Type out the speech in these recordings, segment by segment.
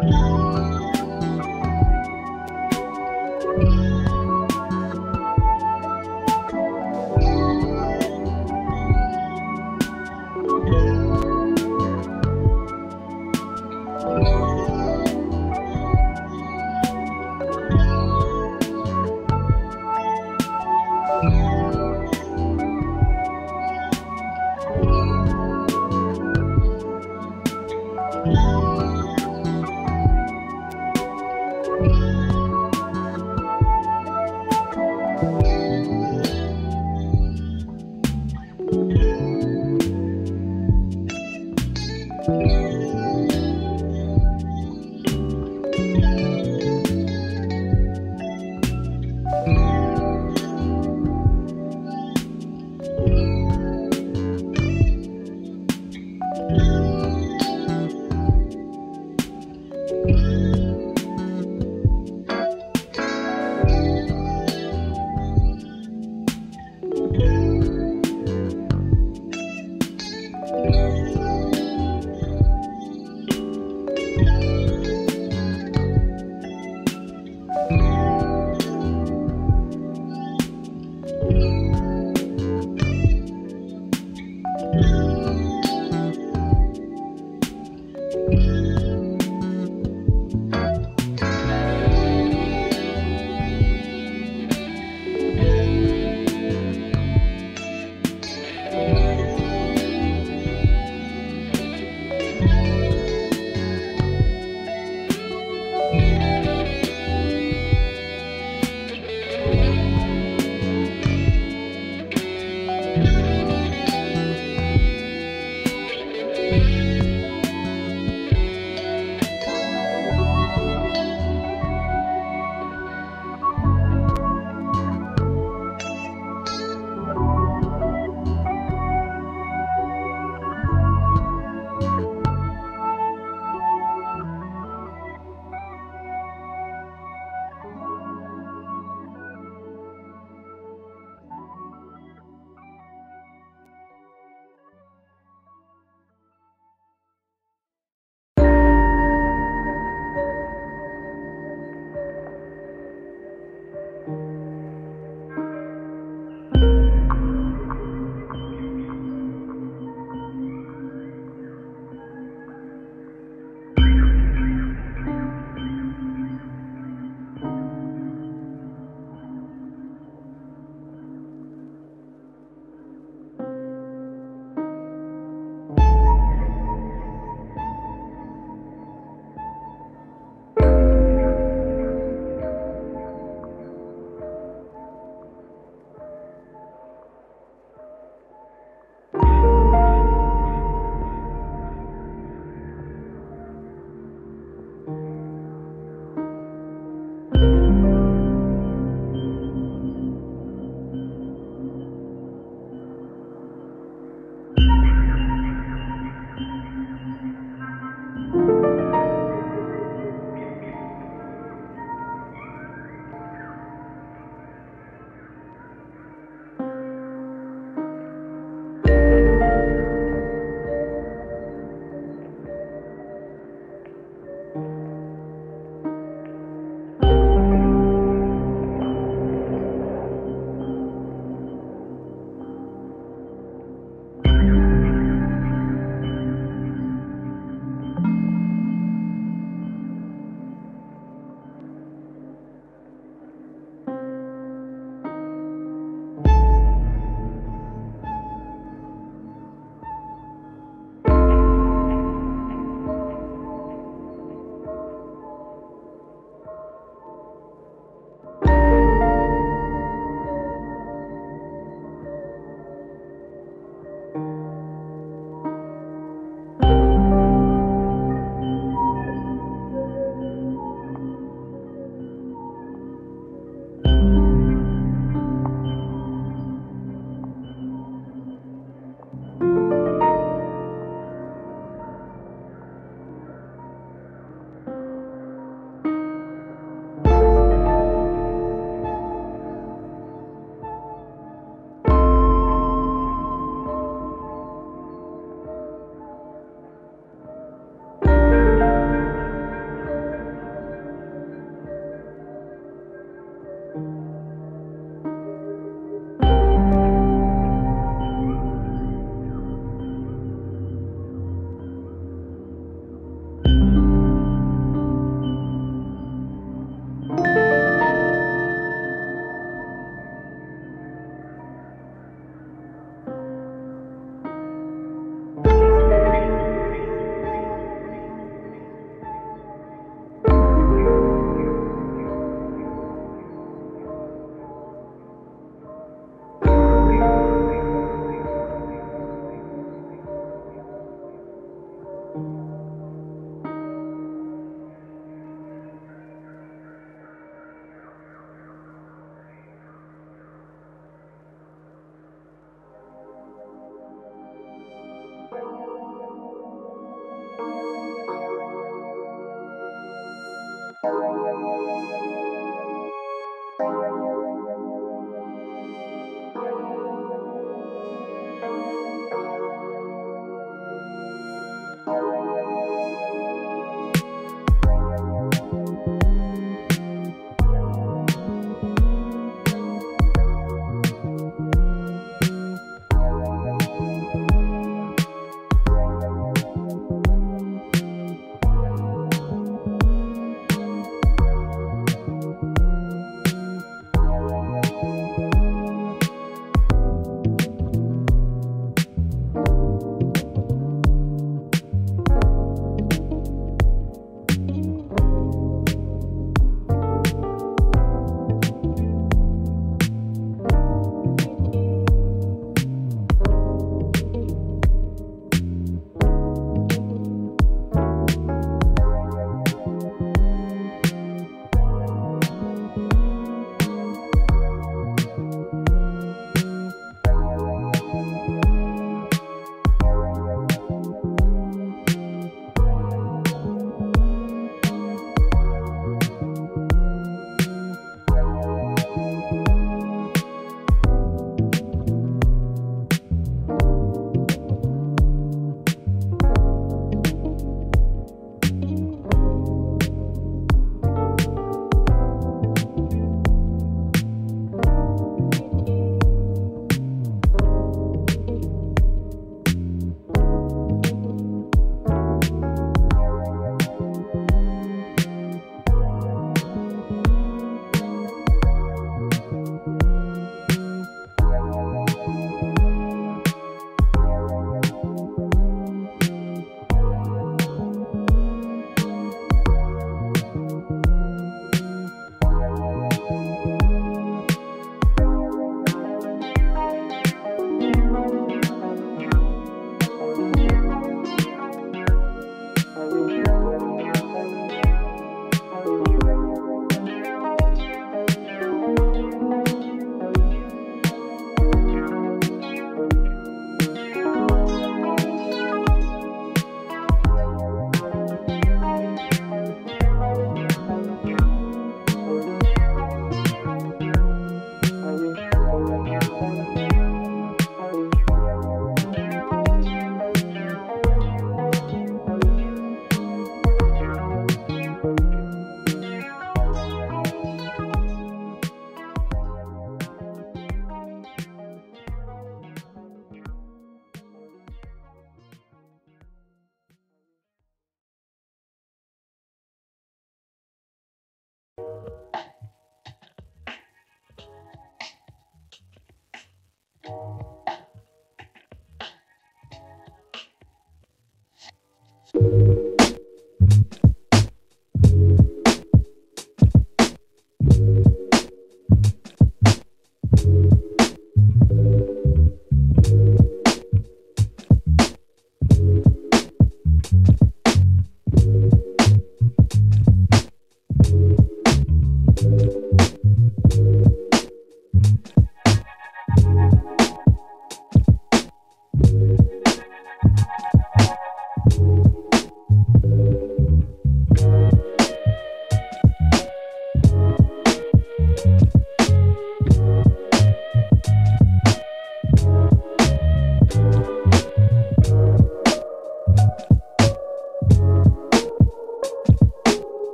Bye.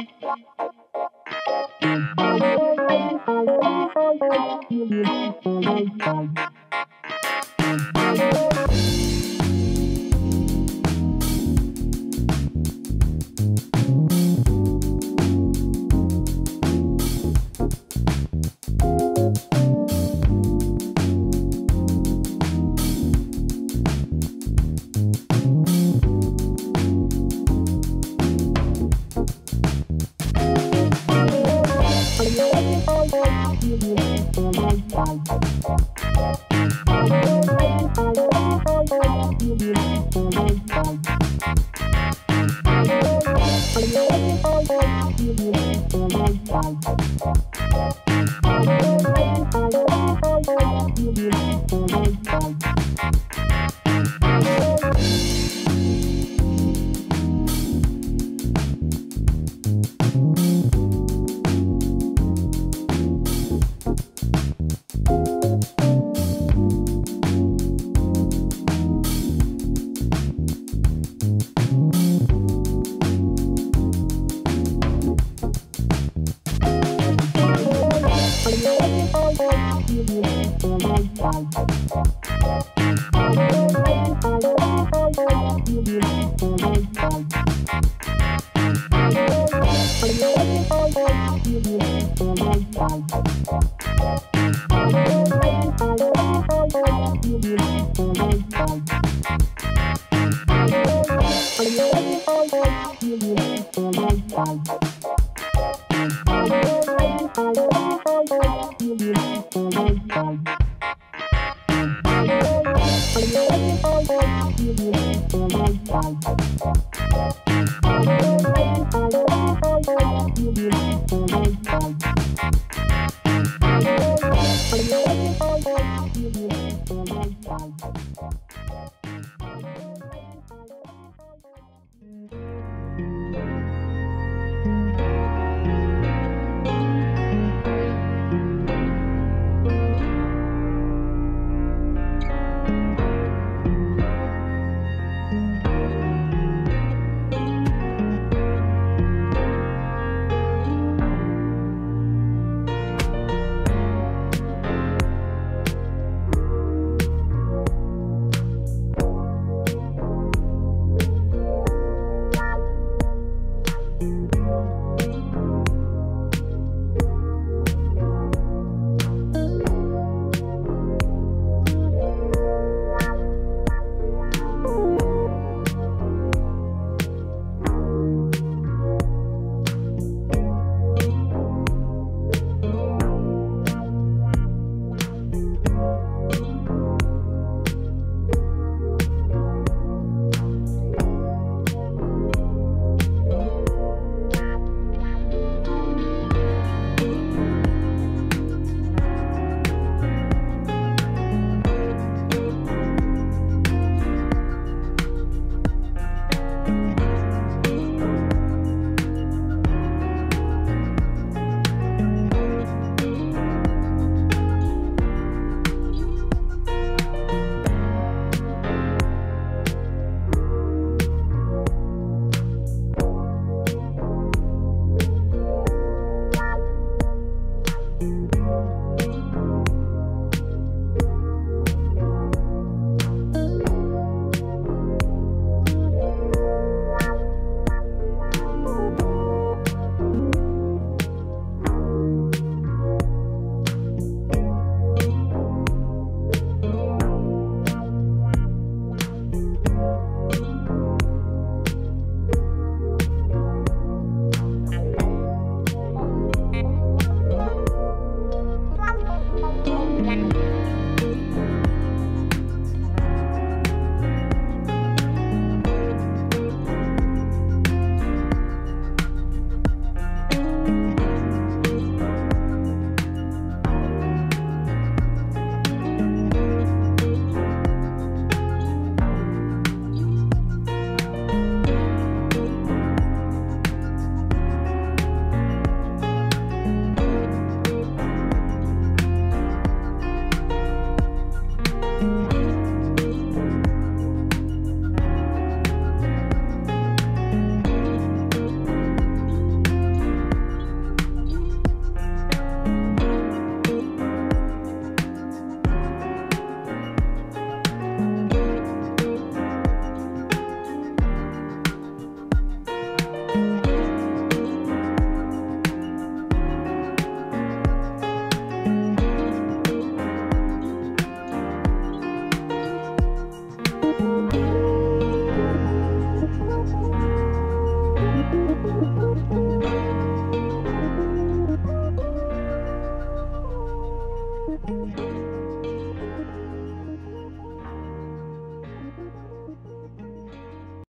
Thank you.